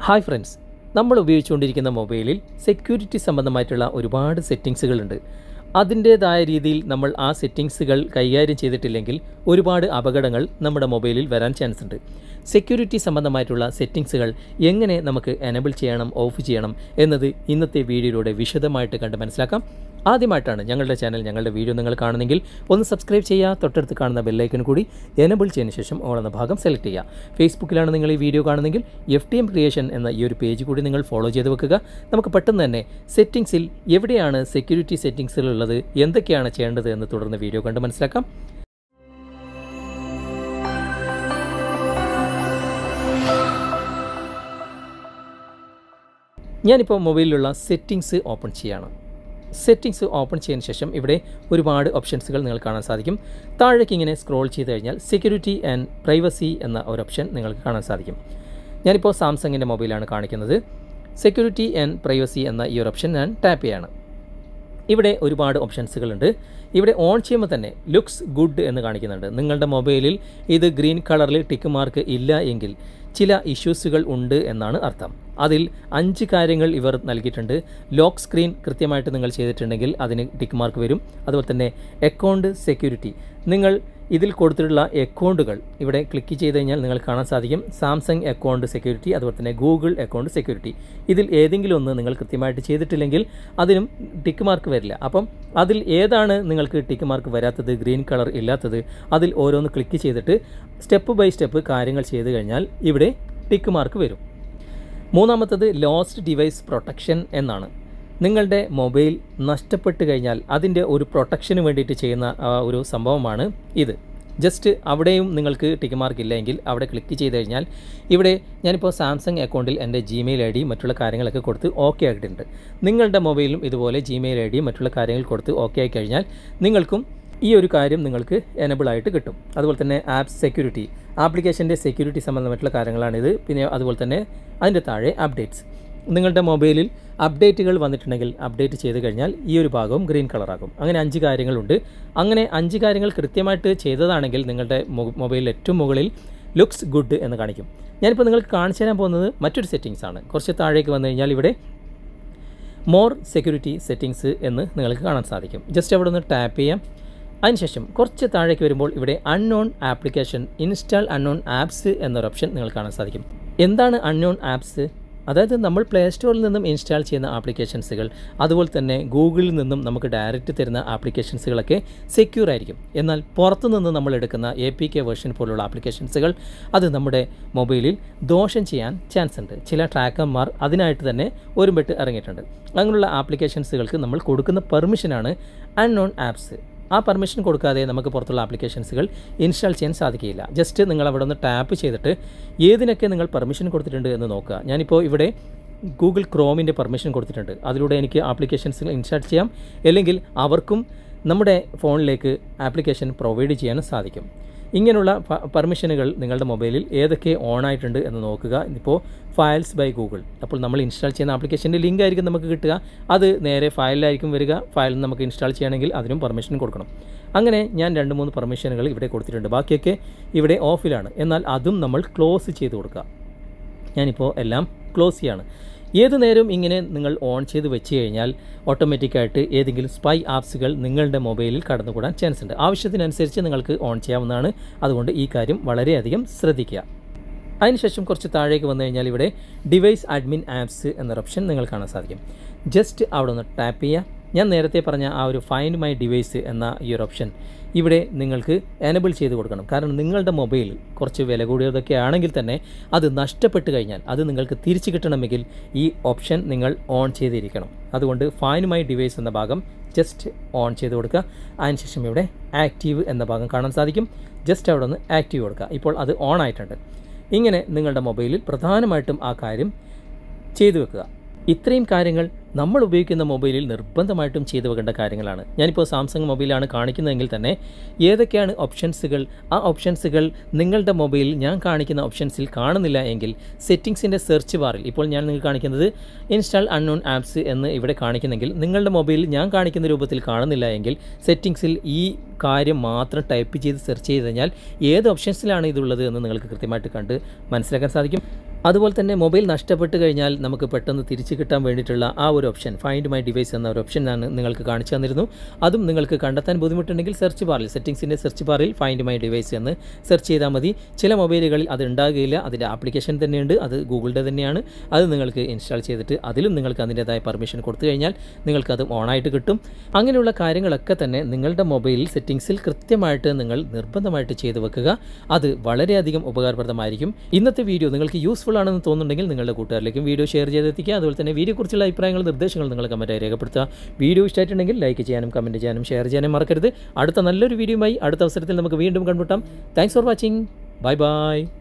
Hi friends നമ്മൾ ഉപയോഗിച്ചുകൊണ്ടിരിക്കുന്ന മൊബൈലിൽ security സംബന്ധമായിട്ടുള്ള ഒരുപാട് സെറ്റിങ്സുകളുണ്ട് അതിന്റേതായ രീതിയിൽ നമ്മൾ ആ സെറ്റിങ്സുകൾ കൈകാര്യം ചെയ്തിട്ടില്ലെങ്കിൽ ഒരുപാട് അപകടങ്ങൾ നമ്മുടെ മൊബൈലിൽ വരാൻ ചാൻസ് ഉണ്ട്. സെക്യൂരിറ്റി സംബന്ധമായിട്ടുള്ള സെറ്റിങ്സുകൾ എങ്ങനെ നമുക്ക് എനബിൾ ചെയ്യണം ഓഫ് ചെയ്യണം എന്നത് ഇന്നത്തെ വീഡിയോയിലൂടെ വിശദമായിട്ട് കണ്ട് മനസ്സിലാക്കാം. ആദ്യമായിട്ടാണ് ഞങ്ങളുടെ ചാനൽ ഞങ്ങളുടെ വീഡിയോ നിങ്ങൾ കാണുന്നെങ്കിൽ ഒന്ന് സബ്സ്ക്രൈബ് ചെയ്യുക തൊട്ടടുത്ത് കാണുന്ന ബെല്ലൈക്കൻ കൂടി എനബിൾ ചെയ്യുന്ന ശേഷം ഓൾ എന്ന ഭാഗം സെലക്ട് ചെയ്യുക. ഫേസ്ബുക്കിലാണ് നിങ്ങൾ ഈ വീഡിയോ കാണുന്നെങ്കിൽ എഫ് ടി എം ക്രിയേഷൻ എന്ന ഈ ഒരു പേജ് കൂടി നിങ്ങൾ ഫോളോ ചെയ്ത് വെക്കുക. നമുക്ക് പെട്ടെന്ന് തന്നെ സെറ്റിങ്സിൽ എവിടെയാണ് സെക്യൂരിറ്റി സെറ്റിങ്സുകളുള്ളത് എന്തൊക്കെയാണ് ചെയ്യേണ്ടത് എന്ന് തുടർന്ന് വീഡിയോ കണ്ട് മനസ്സിലാക്കാം. ഞാനിപ്പോൾ മൊബൈലിലുള്ള സെറ്റിങ്സ് ഓപ്പൺ ചെയ്യാണ്. സെറ്റിങ്സ് ഓപ്പൺ ചെയ്തതിന് ശേഷം ഇവിടെ ഒരുപാട് ഓപ്ഷൻസുകൾ നിങ്ങൾ കാണാൻ സാധിക്കും. താഴേക്ക് ഇങ്ങനെ സ്ക്രോൾ ചെയ്ത് കഴിഞ്ഞാൽ സെക്യൂരിറ്റി ആൻഡ് പ്രൈവസി എന്ന ഒരു ഓപ്ഷൻ നിങ്ങൾക്ക് കാണാൻ സാധിക്കും. ഞാനിപ്പോൾ സാംസങ്ങിന്റെ മൊബൈലാണ് കാണിക്കുന്നത്. സെക്യൂരിറ്റി ആൻഡ് പ്രൈവസി എന്ന ഈ ഒരു ഓപ്ഷൻ ഞാൻ ടാപ്പ് ചെയ്യാണ്. ഇവിടെ ഒരുപാട് ഓപ്ഷൻസുകളുണ്ട്. ഇവിടെ ഓൺ ചെയ്യുമ്പോൾ തന്നെ ലുക്സ് ഗുഡ് എന്ന് കാണിക്കുന്നുണ്ട്. നിങ്ങളുടെ മൊബൈലിൽ ഇത് ഗ്രീൻ കളറിൽ ടിക്ക് മാർക്ക് ഇല്ല എങ്കിൽ ചില ഇഷ്യൂസുകൾ ഉണ്ട് എന്നാണ് അർത്ഥം. അതിൽ അഞ്ച് കാര്യങ്ങൾ ഇവർ നൽകിയിട്ടുണ്ട്. ലോക്ക് സ്ക്രീൻ കൃത്യമായിട്ട് നിങ്ങൾ ചെയ്തിട്ടുണ്ടെങ്കിൽ അതിന് ടിക്ക് മാർക്ക് വരും. അതുപോലെ തന്നെ അക്കൗണ്ട് സെക്യൂരിറ്റി നിങ്ങൾ ഇതിൽ കൊടുത്തിട്ടുള്ള അക്കൗണ്ടുകൾ ഇവിടെ ക്ലിക്ക് ചെയ്ത് കഴിഞ്ഞാൽ നിങ്ങൾ കാണാൻ സാധിക്കും. സാംസങ് അക്കൗണ്ട് സെക്യൂരിറ്റി അതുപോലെ തന്നെ ഗൂഗിൾ അക്കൗണ്ട് സെക്യൂരിറ്റി ഇതിൽ ഏതെങ്കിലും ഒന്ന് നിങ്ങൾ കൃത്യമായിട്ട് ചെയ്തിട്ടില്ലെങ്കിൽ അതിനും ടിക്ക് മാർക്ക് വരില്ല. അപ്പം അതിൽ ഏതാണ് നിങ്ങൾക്ക് ടിക്ക് മാർക്ക് വരാത്തത് ഗ്രീൻ കളർ ഇല്ലാത്തത് അതിൽ ഓരോന്ന് ക്ലിക്ക് ചെയ്തിട്ട് സ്റ്റെപ്പ് ബൈ സ്റ്റെപ്പ് കാര്യങ്ങൾ ചെയ്ത് കഴിഞ്ഞാൽ ഇവിടെ ടിക്ക് മാർക്ക് വരും. മൂന്നാമത്തത് ലോസ്റ്റ് ഡിവൈസ് പ്രൊട്ടക്ഷൻ എന്നാണ്. നിങ്ങളുടെ മൊബൈൽ നഷ്ടപ്പെട്ട് കഴിഞ്ഞാൽ അതിന്റെ ഒരു പ്രൊട്ടക്ഷന് വേണ്ടിയിട്ട് ചെയ്യുന്ന ഒരു സംഭവമാണ് ഇത്. ജസ്റ്റ് അവിടെയും നിങ്ങൾക്ക് ടിക്ക് മാർക്ക് ഇല്ലെങ്കിൽ അവിടെ ക്ലിക്ക് ചെയ്ത് കഴിഞ്ഞാൽ ഇവിടെ ഞാനിപ്പോൾ സാംസങ് അക്കൗണ്ടിൽ എന്റെ ജിമെയിൽ ഐ ഡി മറ്റുള്ള കാര്യങ്ങളൊക്കെ കൊടുത്ത് ഓക്കെ ആക്കിയിട്ടുണ്ട് നിങ്ങളുടെ മൊബൈലും ഇതുപോലെ ജിമെയിൽ ഐ ഡി മറ്റുള്ള കാര്യങ്ങൾ കൊടുത്ത് ഓക്കെ ആയി കഴിഞ്ഞാൽ നിങ്ങൾക്കും ഈ ഒരു കാര്യം നിങ്ങൾക്ക് എനബിൾ ആയിട്ട് കിട്ടും. അതുപോലെ തന്നെ ആപ്പ് സെക്യൂരിറ്റി ആപ്ലിക്കേഷന്റെ സെക്യൂരിറ്റി സംബന്ധമായിട്ടുള്ള കാര്യങ്ങളാണിത്. പിന്നെ അതുപോലെ തന്നെ അതിന്റെ താഴെ അപ്ഡേറ്റ്സ്. നിങ്ങളുടെ മൊബൈലിൽ അപ്ഡേറ്റുകൾ വന്നിട്ടുണ്ടെങ്കിൽ അപ്ഡേറ്റ് ചെയ്ത് കഴിഞ്ഞാൽ ഈ ഒരു ഭാഗവും ഗ്രീൻ കളറാകും. അങ്ങനെ അഞ്ച് കാര്യങ്ങളുണ്ട്. അങ്ങനെ അഞ്ച് കാര്യങ്ങൾ കൃത്യമായിട്ട് ചെയ്തതാണെങ്കിൽ നിങ്ങളുടെ മൊബൈലിൽ ഏറ്റവും മുകളിൽ ലുക്സ് ഗുഡ് എന്ന് കാണിക്കും. ഞാനിപ്പോൾ നിങ്ങൾക്ക് കാണിച്ചു തരാൻ പോകുന്നത് മറ്റൊരു സെറ്റിങ്സ് ആണ്. കുറച്ച് താഴേക്ക് വന്നു കഴിഞ്ഞാൽ ഇവിടെ മോർ സെക്യൂരിറ്റി സെറ്റിങ്സ് എന്ന് നിങ്ങൾക്ക് കാണാൻ സാധിക്കും. ജസ്റ്റ് അവിടെ ഒന്ന് ടാപ്പ് ചെയ്യാം. അതിനുശേഷം കുറച്ച് താഴേക്ക് വരുമ്പോൾ ഇവിടെ unknown application install unknown apps എന്നൊരു ഓപ്ഷൻ നിങ്ങൾക്ക് കാണാൻ സാധിക്കും. എന്താണ് അൺനോൺ ആപ്സ്? അതായത് നമ്മൾ പ്ലേ സ്റ്റോറിൽ നിന്നും ഇൻസ്റ്റാൾ ചെയ്യുന്ന ആപ്ലിക്കേഷൻസുകൾ അതുപോലെ തന്നെ ഗൂഗിളിൽ നിന്നും നമുക്ക് ഡയറക്റ്റ് തരുന്ന ആപ്ലിക്കേഷൻസുകളൊക്കെ സെക്യൂർ ആയിരിക്കും. എന്നാൽ പുറത്തുനിന്ന് നമ്മൾ എടുക്കുന്ന എ പി കെ വേർഷൻ പോലുള്ള ആപ്ലിക്കേഷൻസുകൾ അത് നമ്മുടെ മൊബൈലിൽ ദോഷം ചെയ്യാൻ ചാൻസ് ഉണ്ട്. ചില ട്രാക്കർമാർ അതിനായിട്ട് തന്നെ ഒരുമ്പെട്ട് ഇറങ്ങിയിട്ടുണ്ട്. അങ്ങനെയുള്ള ആപ്ലിക്കേഷൻസുകൾക്ക് നമ്മൾ കൊടുക്കുന്ന പെർമിഷനാണ് അൺനോൺ ആപ്സ് ആ പെർമിഷൻ കൊടുക്കാതെ നമുക്ക് പുറത്തുള്ള ആപ്ലിക്കേഷൻസുകൾ ഇൻസ്റ്റാൾ ചെയ്യാൻ സാധിക്കില്ല ജസ്റ്റ് നിങ്ങൾ അവിടെ ഒന്ന് ടാപ്പ് ചെയ്തിട്ട് ഏതിനൊക്കെ നിങ്ങൾ പെർമിഷൻ കൊടുത്തിട്ടുണ്ട് എന്ന് നോക്കുക. ഞാനിപ്പോൾ ഇവിടെ ഗൂഗിൾ ക്രോമിന്റെ പെർമിഷൻ കൊടുത്തിട്ടുണ്ട്. അതിലൂടെ എനിക്ക് ആപ്ലിക്കേഷൻസ് ഇൻസ്റ്റാൾ ചെയ്യാം. അല്ലെങ്കിൽ അവർക്കും നമ്മുടെ ഫോണിലേക്ക് ആപ്ലിക്കേഷൻ പ്രൊവൈഡ് ചെയ്യാനും സാധിക്കും. ഇങ്ങനെയുള്ള പെർമിഷനുകൾ നിങ്ങളുടെ മൊബൈലിൽ ഏതൊക്കെ ഓൺ ആയിട്ടുണ്ട് എന്ന് നോക്കുക. ഇപ്പോൾ ഫയൽസ് ബൈ ഗൂഗിൾ. അപ്പോൾ നമ്മൾ ഇൻസ്റ്റാൾ ചെയ്യുന്ന ആപ്ലിക്കേഷന്റെ ലിങ്ക് ആയിരിക്കും നമുക്ക് കിട്ടുക. അത് നേരെ ഫയലിലായിരിക്കും വരിക. ഫയൽ നമുക്ക് ഇൻസ്റ്റാൾ ചെയ്യണമെങ്കിൽ അതിനും പെർമിഷൻ കൊടുക്കണം. അങ്ങനെ ഞാൻ രണ്ട് മൂന്ന് പെർമിഷനുകൾ ഇവിടെ കൊടുത്തിട്ടുണ്ട്. ബാക്കിയൊക്കെ ഇവിടെ ഓഫിലാണ്. എന്നാൽ അതും നമ്മൾ ക്ലോസ് ചെയ്ത് കൊടുക്കുക. ഞാനിപ്പോൾ എല്ലാം ക്ലോസ് ചെയ്യാണ്. ഏത് നേരവും ഇങ്ങനെ നിങ്ങൾ ഓൺ ചെയ്ത് വെച്ച് കഴിഞ്ഞാൽ ഓട്ടോമാറ്റിക്കായിട്ട് ഏതെങ്കിലും സ്പൈ ആപ്സുകൾ നിങ്ങളുടെ മൊബൈലിൽ കടന്നുകൂടാൻ ചാൻസ് ഉണ്ട്. ആവശ്യത്തിനനുസരിച്ച് നിങ്ങൾക്ക് ഓൺ ചെയ്യാവുന്നതാണ്. അതുകൊണ്ട് ഈ കാര്യം വളരെയധികം ശ്രദ്ധിക്കുക. അതിനുശേഷം കുറച്ച് താഴേക്ക് വന്നു കഴിഞ്ഞാൽ ഇവിടെ ഡിവൈസ് അഡ്മിൻ ആപ്സ് എന്നൊരു ഓപ്ഷൻ നിങ്ങൾ കാണാൻ സാധിക്കും. ജസ്റ്റ് അവിടെ ഒന്ന് ടാപ്പ് ചെയ്യുക. ഞാൻ നേരത്തെ പറഞ്ഞ ആ ഒരു ഫൈൻഡ് മൈ ഡിവൈസ് എന്ന ഈ ഒരു ഓപ്ഷൻ ഇവിടെ നിങ്ങൾക്ക് എനബിൾ ചെയ്ത് കൊടുക്കണം. കാരണം നിങ്ങളുടെ മൊബൈൽ കുറച്ച് വില കൂടിയതൊക്കെ ആണെങ്കിൽ തന്നെ അത് നഷ്ടപ്പെട്ട് കഴിഞ്ഞാൽ അത് നിങ്ങൾക്ക് തിരിച്ചു കിട്ടണമെങ്കിൽ ഈ ഓപ്ഷൻ നിങ്ങൾ ഓൺ ചെയ്തിരിക്കണം. അതുകൊണ്ട് ഫൈൻഡ് മൈ ഡിവൈസ് എന്ന ഭാഗം ജസ്റ്റ് ഓൺ ചെയ്ത് കൊടുക്കുക. അതിനുശേഷം ഇവിടെ ആക്റ്റീവ് എന്ന ഭാഗം കാണാൻ സാധിക്കും. ജസ്റ്റ് അവിടെ ഒന്ന് ആക്റ്റീവ് കൊടുക്കുക. ഇപ്പോൾ അത് ഓൺ ആയിട്ടുണ്ട്. ഇങ്ങനെ നിങ്ങളുടെ മൊബൈലിൽ പ്രധാനമായിട്ടും ആ കാര്യം ചെയ്തു വെക്കുക. ഇത്രയും കാര്യങ്ങൾ നമ്മൾ ഉപയോഗിക്കുന്ന മൊബൈലിൽ നിർബന്ധമായിട്ടും ചെയ്തു വെക്കേണ്ട കാര്യങ്ങളാണ്. ഞാനിപ്പോൾ സാംസങ് മൊബൈലാണ് കാണിക്കുന്നതെങ്കിൽ തന്നെ ഏതൊക്കെയാണ് ഓപ്ഷൻസുകൾ ആ ഓപ്ഷൻസുകൾ നിങ്ങളുടെ മൊബൈലിൽ ഞാൻ കാണിക്കുന്ന ഓപ്ഷൻസിൽ കാണുന്നില്ല എങ്കിൽ സെറ്റിങ്സിന്റെ സെർച്ച് ബാറിൽ ഇപ്പോൾ ഞാൻ നിങ്ങൾ കാണിക്കുന്നത് ഇൻസ്റ്റാൾ അൺനോൺ ആപ്സ് എന്ന് ഇവിടെ കാണിക്കുന്നെങ്കിൽ നിങ്ങളുടെ മൊബൈലിൽ ഞാൻ കാണിക്കുന്ന രൂപത്തിൽ കാണുന്നില്ല എങ്കിൽ സെറ്റിങ്സിൽ ഈ കാര്യം മാത്രം ടൈപ്പ് ചെയ്ത് സെർച്ച് ചെയ്ത് കഴിഞ്ഞാൽ ഏത് ഓപ്ഷൻസിലാണ് ഇതുള്ളത് എന്ന് നിങ്ങൾക്ക് കൃത്യമായിട്ട് കണ്ട് മനസ്സിലാക്കാൻ സാധിക്കും. അതുപോലെ തന്നെ മൊബൈൽ നഷ്ടപ്പെട്ട് കഴിഞ്ഞാൽ നമുക്ക് പെട്ടെന്ന് തിരിച്ചു കിട്ടാൻ വേണ്ടിയിട്ടുള്ള ആ ഒരു ഓപ്ഷൻ ഫൈൻഡ് മൈ ഡിവൈസ് എന്ന ഒരു ഓപ്ഷൻ ആണ് നിങ്ങൾക്ക് കാണിച്ചു തന്നിരുന്നു. അതും നിങ്ങൾക്ക് കണ്ടെത്താൻ ബുദ്ധിമുട്ടുണ്ടെങ്കിൽ സെർച്ച് ബാറിൽ സെറ്റിംഗ്സിന്റെ സെർച്ച് ബാറിൽ ഫൈൻഡ് മൈ ഡിവൈസ് എന്ന് സെർച്ച് ചെയ്താൽ മതി. ചില മൊബൈലുകളിൽ അത് ഉണ്ടാകുകയില്ല അതിന്റെ ആപ്ലിക്കേഷൻ തന്നെയുണ്ട് അത് ഗൂഗിളിന്റെ തന്നെയാണ്. അത് നിങ്ങൾക്ക് ഇൻസ്റ്റാൾ ചെയ്തിട്ട് അതിലും നിങ്ങൾക്ക് അതിന്റേതായ പെർമിഷൻ കൊടുത്തു കഴിഞ്ഞാൽ നിങ്ങൾക്ക് അത് ഓണായിട്ട് കിട്ടും. അങ്ങനെയുള്ള കാര്യങ്ങളൊക്കെ തന്നെ നിങ്ങളുടെ മൊബൈലിൽ സെറ്റിംഗ്സിൽ കൃത്യമായിട്ട് നിങ്ങൾ നിർബന്ധമായിട്ട് ചെയ്തു വെക്കുക. അത് വളരെയധികം ഉപകാരപ്രദമായിരിക്കും. ഇന്നത്തെ വീഡിയോ നിങ്ങൾക്ക് യൂസ്ഫുൾ ആണെന്ന് തോന്നുന്നുണ്ടെങ്കിൽ നിങ്ങളുടെ കൂട്ടുകാരിലേക്കും വീഡിയോ ഷെയർ ചെയ്തെത്തിക്കുക. അതുപോലെ തന്നെ വീഡിയോയെക്കുറിച്ചുള്ള അഭിപ്രായങ്ങളും നിർദ്ദേശങ്ങൾ നിങ്ങൾ കമന്റായി രേഖപ്പെടുത്തുക. വീഡിയോ ഇഷ്ടമായിട്ടുണ്ടെങ്കിൽ ലൈക്ക് ചെയ്യാനും കമന്റ് ചെയ്യാനും ഷെയർ ചെയ്യാനും മറക്കരുത്. അടുത്ത നല്ലൊരു വീഡിയോയുമായി അടുത്ത അവസരത്തിൽ നമുക്ക് വീണ്ടും കണ്ടുമുട്ടാം. Thanks for watching bye bye